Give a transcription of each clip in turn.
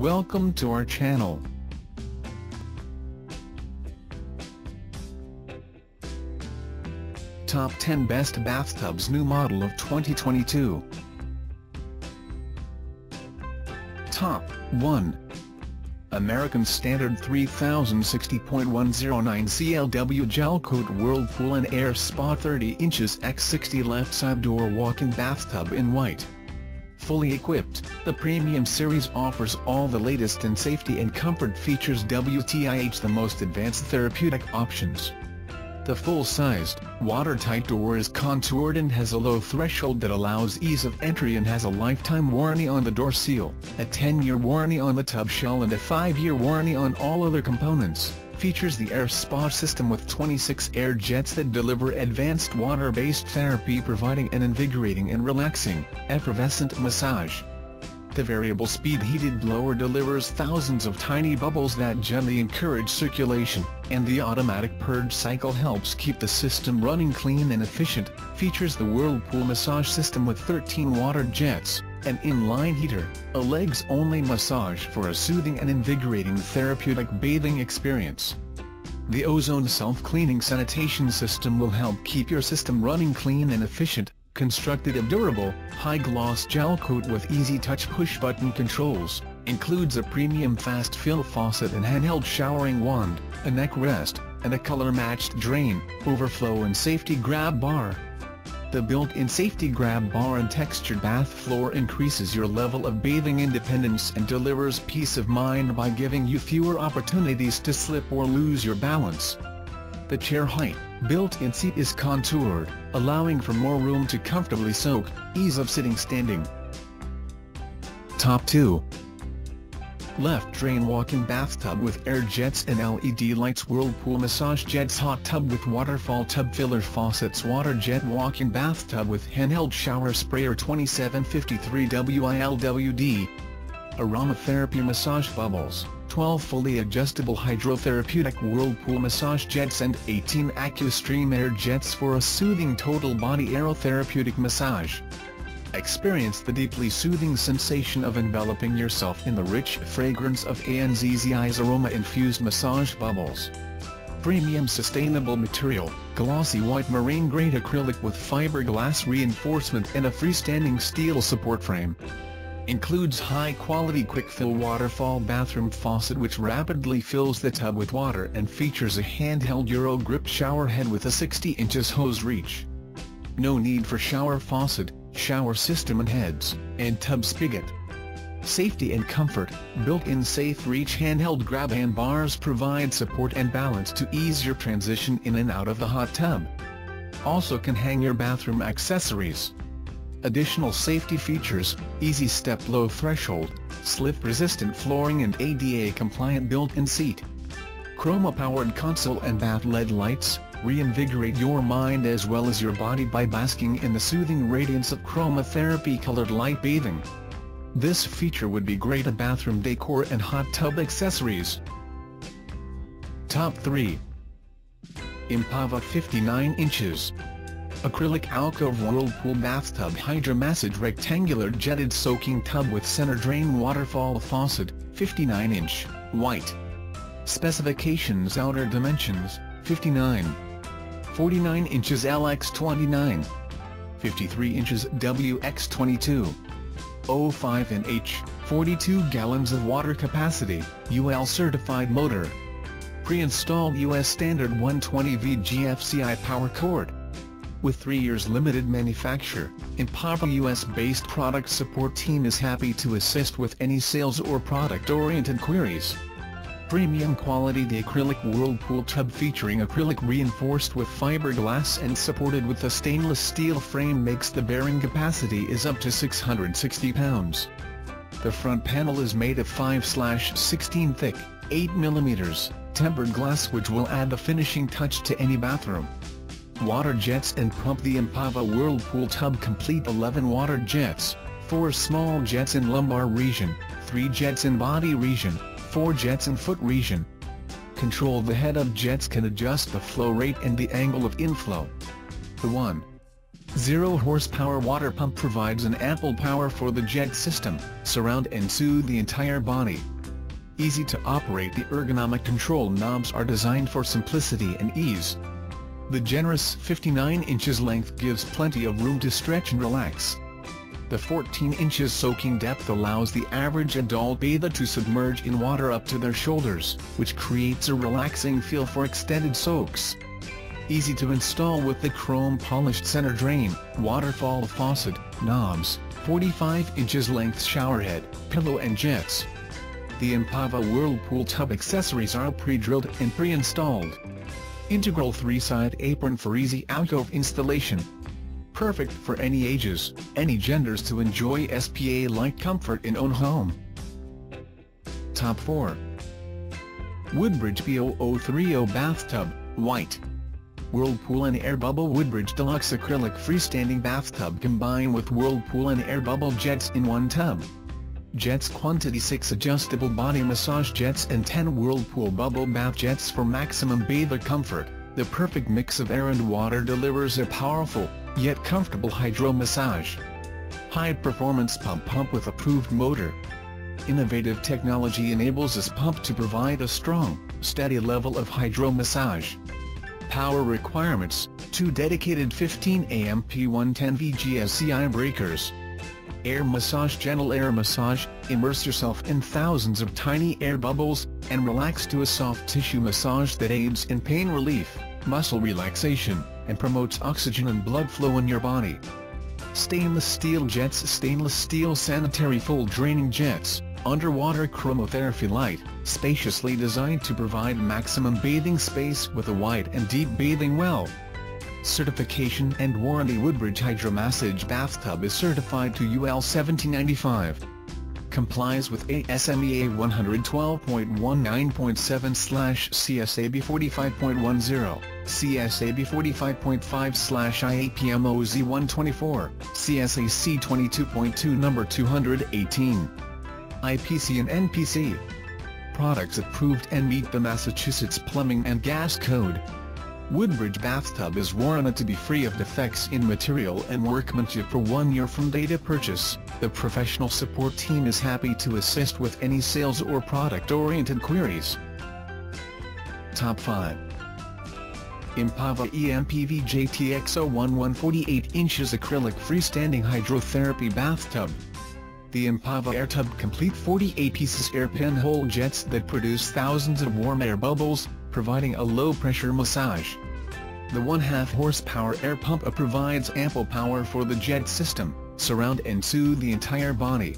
Welcome to our channel. Top 10 Best Bathtubs New Model of 2022 Top 1 American Standard 3060.109 CLW Gel Coat Whirlpool and Air Spa 30 inches x 60 left side door walk-in bathtub in white. Fully equipped, the Premium Series offers all the latest in safety and comfort features WTIH the most advanced therapeutic options. The full-sized, watertight door is contoured and has a low threshold that allows ease of entry and has a lifetime warranty on the door seal, a 10-year warranty on the tub shell and a 5-year warranty on all other components. Features the Air Spa system with 26 air jets that deliver advanced water-based therapy providing an invigorating and relaxing, effervescent massage. The variable speed heated blower delivers thousands of tiny bubbles that gently encourage circulation, and the automatic purge cycle helps keep the system running clean and efficient, features the Whirlpool massage system with 13 water jets, an inline heater, a legs-only massage for a soothing and invigorating therapeutic bathing experience. The Ozone self-cleaning sanitation system will help keep your system running clean and efficient, constructed of durable, high-gloss gel coat with easy-touch push-button controls, includes a premium fast-fill faucet and handheld showering wand, a neck rest, and a color-matched drain, overflow and safety grab bar. The built-in safety grab bar and textured bath floor increases your level of bathing independence and delivers peace of mind by giving you fewer opportunities to slip or lose your balance. The chair height, built-in seat is contoured, allowing for more room to comfortably soak, ease of sitting standing. Top 2 Left drain walk-in bathtub with air jets and LED lights Whirlpool massage jets hot tub with waterfall tub filler faucets water jet walk-in bathtub with handheld shower sprayer 2753 WILWD Aromatherapy massage bubbles 12 fully adjustable hydrotherapeutic Whirlpool massage jets and 18 AccuStream air jets for a soothing total body aerotherapeutic massage. Experience the deeply soothing sensation of enveloping yourself in the rich fragrance of ANZZI's aroma-infused massage bubbles. Premium sustainable material, glossy white marine-grade acrylic with fiberglass reinforcement and a freestanding steel support frame. Includes high-quality quick-fill waterfall bathroom faucet which rapidly fills the tub with water and features a handheld Euro-grip shower head with a 60 inches hose reach. No need for shower faucet, shower system and heads, and tub spigot. Safety and comfort, built-in safe reach handheld grab hand bars provide support and balance to ease your transition in and out of the hot tub. Also can hang your bathroom accessories. Additional safety features, easy step low threshold, slip-resistant flooring and ADA-compliant built-in seat. Chroma-powered console and bath LED lights, reinvigorate your mind as well as your body by basking in the soothing radiance of chromotherapy colored light bathing. This feature would be great at bathroom decor and hot tub accessories. Top 3 Empava 59 inches Acrylic alcove whirlpool bathtub hydromassage rectangular jetted soaking tub with center drain waterfall faucet, 59 inch, white. Specifications Outer dimensions, 59. 49 inches LX29, 53 inches WX22, 05 and H, 42 gallons of water capacity, UL certified motor. Pre-installed US standard 120V GFCI power cord. With 3 years limited manufacture, Empava US-based product support team is happy to assist with any sales or product-oriented queries premium quality the acrylic whirlpool tub featuring acrylic reinforced with fiberglass and supported with a stainless steel frame makes the bearing capacity is up to 660 pounds. The front panel is made of 5-16 thick, 8 mm, tempered glass which will add a finishing touch to any bathroom. Water jets and pump The Empava Whirlpool tub complete 11 water jets, 4 small jets in lumbar region, 3 jets in body region, 4 jets in foot region. Control the head of jets can adjust the flow rate and the angle of inflow. The 1. Zero horsepower water pump provides an ample power for the jet system, surround and soothe the entire body. Easy to operate the ergonomic control knobs are designed for simplicity and ease. The generous 59 inches length gives plenty of room to stretch and relax. The 14 inches soaking depth allows the average adult bather to submerge in water up to their shoulders, which creates a relaxing feel for extended soaks. Easy to install with the chrome-polished center drain, waterfall faucet, knobs, 45 inches length showerhead, pillow and jets. The Empava Whirlpool tub accessories are pre-drilled and pre-installed. Integral three-side apron for easy alcove installation, perfect for any ages, any genders to enjoy SPA-like comfort in own home. Top 4 Woodbridge P0030 Bathtub, White Whirlpool and Air Bubble Woodbridge Deluxe Acrylic Freestanding Bathtub combine with Whirlpool and Air Bubble Jets in one tub. Jets Quantity 6 Adjustable Body Massage Jets and 10 Whirlpool Bubble Bath Jets for maximum bather comfort. The perfect mix of air and water delivers a powerful, yet comfortable hydro massage. High-performance pump pump with approved motor. Innovative technology enables this pump to provide a strong, steady level of hydro massage. Power requirements, two dedicated 15 amp 110 VGSCI breakers. Air massage Gentle air massage, immerse yourself in thousands of tiny air bubbles, and relax to a soft tissue massage that aids in pain relief, muscle relaxation, and promotes oxygen and blood flow in your body. Stainless steel jets Stainless steel sanitary full draining jets, underwater chromotherapy light, spaciously designed to provide maximum bathing space with a wide and deep bathing well. Certification and warranty Woodbridge Hydromassage Bathtub is certified to UL 1795 complies with ASMEA 112.19.7-CSAB 45.10, CSAB 45.5-IAPMOZ 124, CSAC 22.2 number 218. IPC and NPC. Products approved and meet the Massachusetts Plumbing and Gas Code. Woodbridge bathtub is warranted to be free of defects in material and workmanship for one year from date of purchase. The professional support team is happy to assist with any sales or product-oriented queries. Top 5 Empava EMPV JTX01 148 inches acrylic freestanding hydrotherapy bathtub. The Empava AirTub complete 48 pieces air pinhole jets that produce thousands of warm air bubbles, providing a low-pressure massage. The 1 2 horsepower air pump provides ample power for the jet system, surround and soothe the entire body.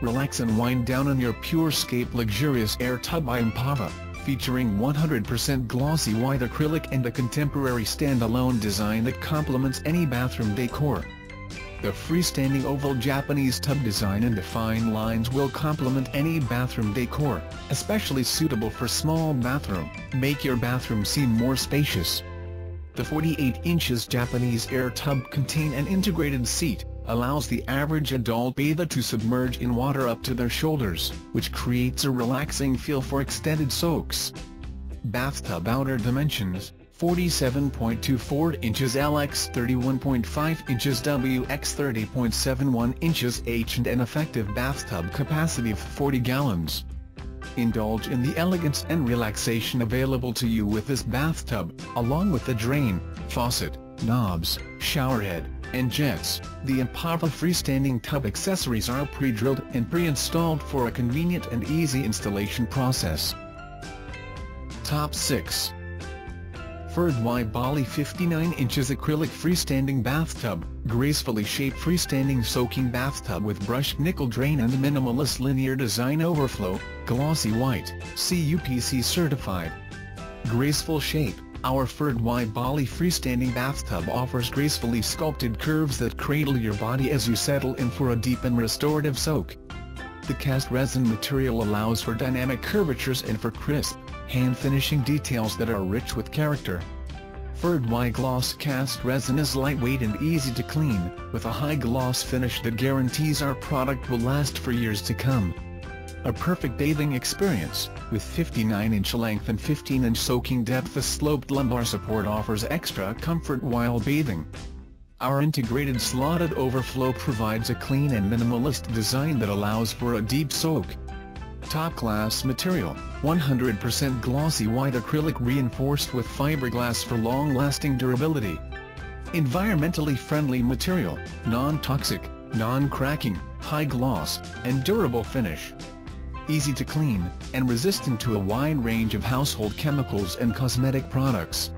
Relax and wind down in your PureScape luxurious air tub by Empava, featuring 100% glossy white acrylic and a contemporary standalone design that complements any bathroom decor. The freestanding oval Japanese tub design and the fine lines will complement any bathroom decor, especially suitable for small bathroom, make your bathroom seem more spacious. The 48 inches Japanese air tub contain an integrated seat, allows the average adult bather to submerge in water up to their shoulders, which creates a relaxing feel for extended soaks. Bathtub outer dimensions, 47.24 inches LX 31.5 inches WX 30.71 inches H and an effective bathtub capacity of 40 gallons. Indulge in the elegance and relaxation available to you with this bathtub, along with the drain, faucet, knobs, showerhead, and jets. The Empava freestanding tub accessories are pre-drilled and pre-installed for a convenient and easy installation process. Top 6 FerdY Bali 59 inches acrylic freestanding bathtub, gracefully shaped freestanding soaking bathtub with brushed nickel drain and minimalist linear design overflow, glossy white, CUPC certified. Graceful shape, our FerdY Bali freestanding bathtub offers gracefully sculpted curves that cradle your body as you settle in for a deep and restorative soak. The cast resin material allows for dynamic curvatures and for crisp, hand-finishing details that are rich with character. FerdY Gloss Cast Resin is lightweight and easy to clean, with a high gloss finish that guarantees our product will last for years to come. A perfect bathing experience, with 59-inch length and 15-inch soaking depth the sloped lumbar support offers extra comfort while bathing. Our integrated slotted overflow provides a clean and minimalist design that allows for a deep soak. Top-class material, 100% glossy white acrylic reinforced with fiberglass for long-lasting durability. Environmentally friendly material, non-toxic, non-cracking, high gloss, and durable finish. Easy to clean, and resistant to a wide range of household chemicals and cosmetic products.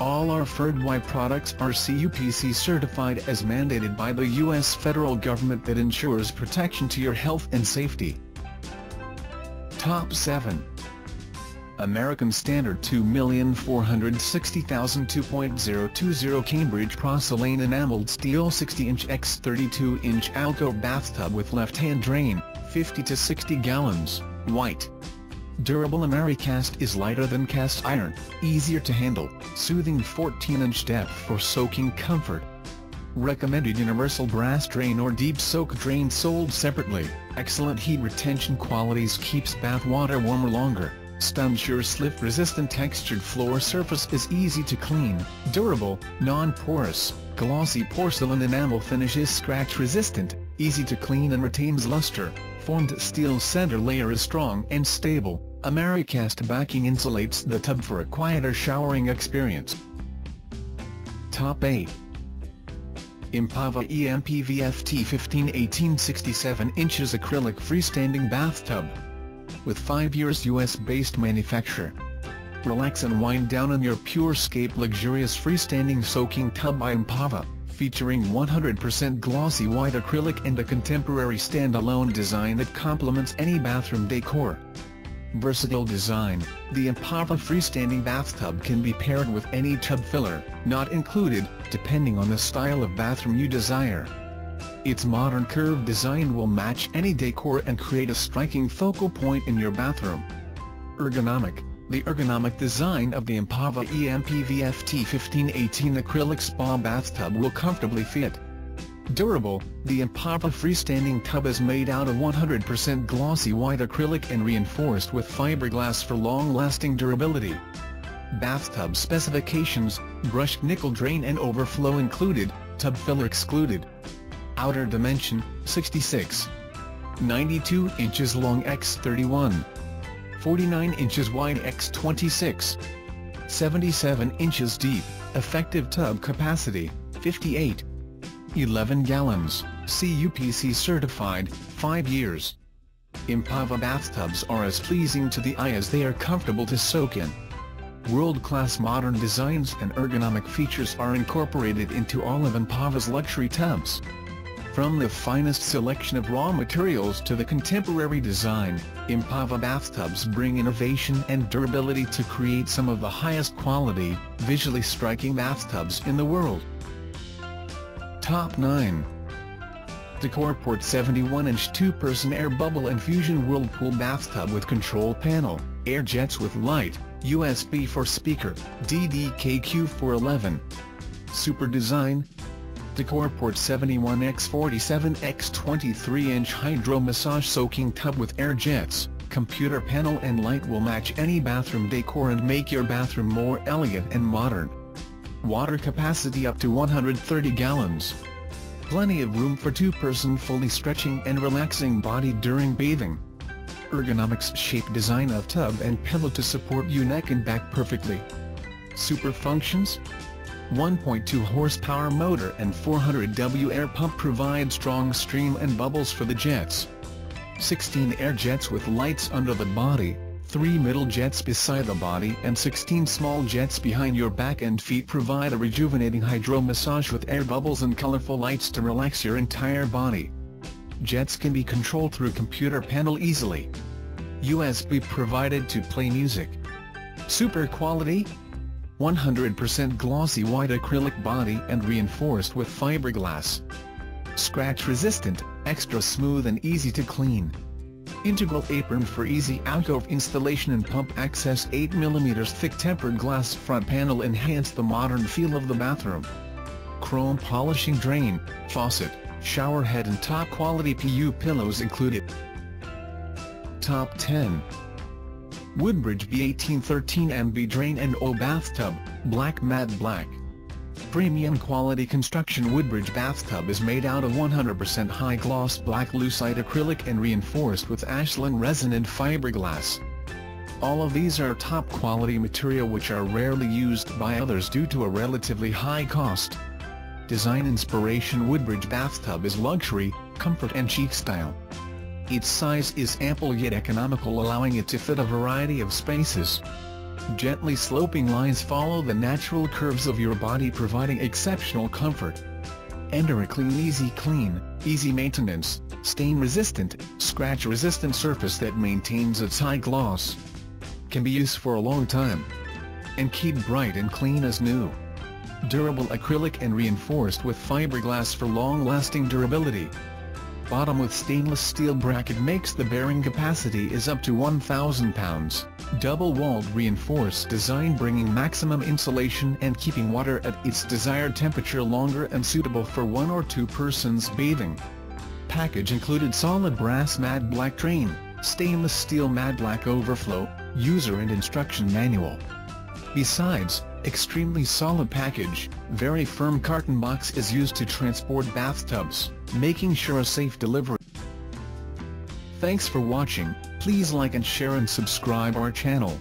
All our FerdWhite products are CUPC certified as mandated by the U.S. federal government that ensures protection to your health and safety. Top 7 American Standard 2,460,000 2.020 Cambridge Porcelain Enameled Steel 60-inch x 32-inch alcove bathtub with left-hand drain, 50 to 60 gallons, white. Durable Americast is lighter than cast iron, easier to handle, soothing 14-inch depth for soaking comfort. Recommended universal brass drain or deep soak drain sold separately. Excellent heat retention qualities keeps bath water warmer longer. Sure slip resistant textured floor surface is easy to clean, durable, non-porous, glossy porcelain enamel finish is scratch resistant, easy to clean and retains luster. Formed steel center layer is strong and stable, Americast backing insulates the tub for a quieter showering experience. Top 8 Empava EMPVFT 15 1867 inches acrylic freestanding bathtub. With 5 years US-based manufacture. Relax and wind down in your PureScape luxurious freestanding soaking tub by Empava, featuring 100% glossy white acrylic and a contemporary standalone design that complements any bathroom decor. Versatile design, the Empava freestanding bathtub can be paired with any tub filler, not included, depending on the style of bathroom you desire. Its modern curved design will match any decor and create a striking focal point in your bathroom. Ergonomic The ergonomic design of the Empava EMPVFT 1518 acrylic spa bathtub will comfortably fit, Durable, the Empava freestanding tub is made out of 100% glossy white acrylic and reinforced with fiberglass for long-lasting durability. Bathtub specifications, brushed nickel drain and overflow included, tub filler excluded. Outer dimension, 66. 92 inches long x 31. 49 inches wide x 26. 77 inches deep, effective tub capacity, 58. 11 gallons, CUPC certified, 5 years. Empava bathtubs are as pleasing to the eye as they are comfortable to soak in. World-class modern designs and ergonomic features are incorporated into all of Empava's luxury tubs. From the finest selection of raw materials to the contemporary design, Empava bathtubs bring innovation and durability to create some of the highest quality, visually striking bathtubs in the world. Top 9 Decoraport 71-inch 2-person air bubble infusion whirlpool bathtub with control panel, air jets with light, USB for speaker, DDKQ411. Super design. Decoraport 71X47X 23-inch hydro massage soaking tub with air jets, computer panel and light will match any bathroom decor and make your bathroom more elegant and modern. Water capacity up to 130 gallons. Plenty of room for two-person fully stretching and relaxing body during bathing. Ergonomics shape design of tub and pillow to support your neck and back perfectly. Super functions? 1.2 horsepower motor and 400 W air pump provide strong stream and bubbles for the jets. 16 air jets with lights under the body, 3 middle jets beside the body and 16 small jets behind your back and feet provide a rejuvenating hydro massage with air bubbles and colorful lights to relax your entire body. Jets can be controlled through computer panel easily. USB provided to play music. Super quality? 100% glossy white acrylic body and reinforced with fiberglass. Scratch resistant, extra smooth and easy to clean. Integral apron for easy alcove installation and pump access 8mm thick tempered glass front panel enhance the modern feel of the bathroom. Chrome polishing drain, faucet, shower head and top quality PU pillows included. Top 10 Woodbridge B1813 MB Drain and O Bathtub, Black Matte Black premium quality construction Woodbridge bathtub is made out of 100% high-gloss black lucite acrylic and reinforced with Ashland resin and fiberglass. All of these are top-quality material which are rarely used by others due to a relatively high cost. Design inspiration Woodbridge bathtub is luxury, comfort and chic style. Its size is ample yet economical allowing it to fit a variety of spaces. Gently sloping lines follow the natural curves of your body providing exceptional comfort. Enter a clean easy clean, easy maintenance, stain-resistant, scratch-resistant surface that maintains its high gloss. Can be used for a long time. And keep bright and clean as new. Durable acrylic and reinforced with fiberglass for long-lasting durability bottom with stainless steel bracket makes the bearing capacity is up to 1,000 pounds, double-walled reinforced design bringing maximum insulation and keeping water at its desired temperature longer and suitable for one or two persons bathing. Package included solid brass matte black train, stainless steel matte black overflow, user and instruction manual. Besides, extremely solid package, very firm carton box is used to transport bathtubs, making sure a safe delivery. Thanks for watching, please like and share and subscribe our channel.